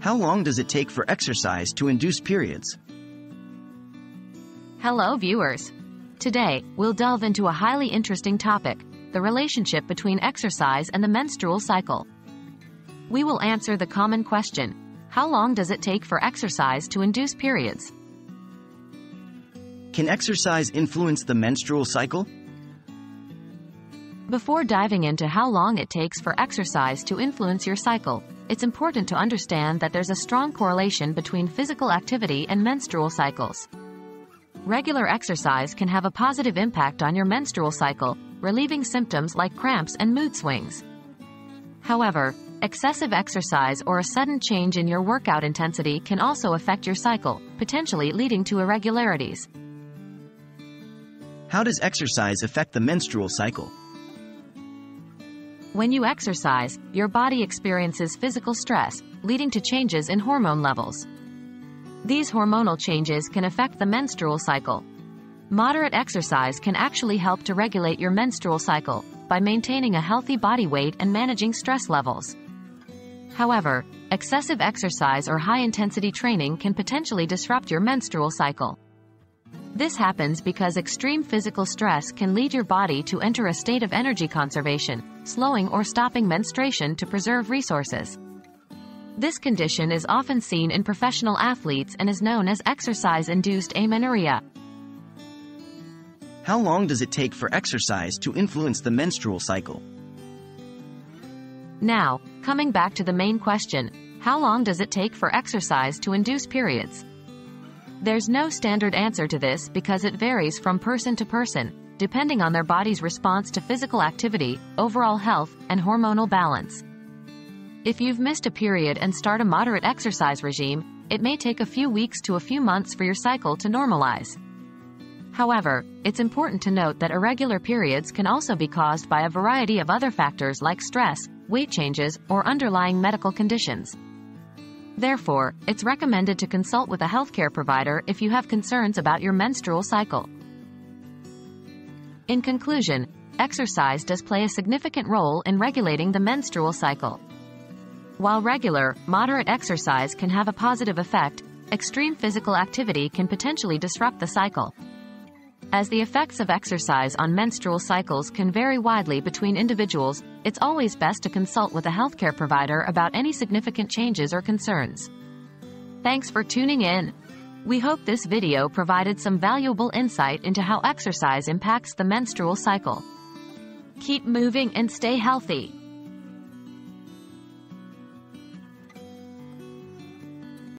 How long does it take for exercise to induce periods? Hello, viewers. Today, we'll delve into a highly interesting topic the relationship between exercise and the menstrual cycle. We will answer the common question How long does it take for exercise to induce periods? Can exercise influence the menstrual cycle? Before diving into how long it takes for exercise to influence your cycle, it's important to understand that there's a strong correlation between physical activity and menstrual cycles. Regular exercise can have a positive impact on your menstrual cycle, relieving symptoms like cramps and mood swings. However, excessive exercise or a sudden change in your workout intensity can also affect your cycle, potentially leading to irregularities. How does exercise affect the menstrual cycle? When you exercise, your body experiences physical stress, leading to changes in hormone levels. These hormonal changes can affect the menstrual cycle. Moderate exercise can actually help to regulate your menstrual cycle by maintaining a healthy body weight and managing stress levels. However, excessive exercise or high intensity training can potentially disrupt your menstrual cycle. This happens because extreme physical stress can lead your body to enter a state of energy conservation, slowing or stopping menstruation to preserve resources. This condition is often seen in professional athletes and is known as exercise-induced amenorrhea. How long does it take for exercise to influence the menstrual cycle? Now, coming back to the main question, how long does it take for exercise to induce periods? There's no standard answer to this because it varies from person to person, depending on their body's response to physical activity, overall health, and hormonal balance. If you've missed a period and start a moderate exercise regime, it may take a few weeks to a few months for your cycle to normalize. However, it's important to note that irregular periods can also be caused by a variety of other factors like stress, weight changes, or underlying medical conditions. Therefore, it's recommended to consult with a healthcare provider if you have concerns about your menstrual cycle. In conclusion, exercise does play a significant role in regulating the menstrual cycle. While regular, moderate exercise can have a positive effect, extreme physical activity can potentially disrupt the cycle. As the effects of exercise on menstrual cycles can vary widely between individuals, it's always best to consult with a healthcare provider about any significant changes or concerns. Thanks for tuning in. We hope this video provided some valuable insight into how exercise impacts the menstrual cycle. Keep moving and stay healthy.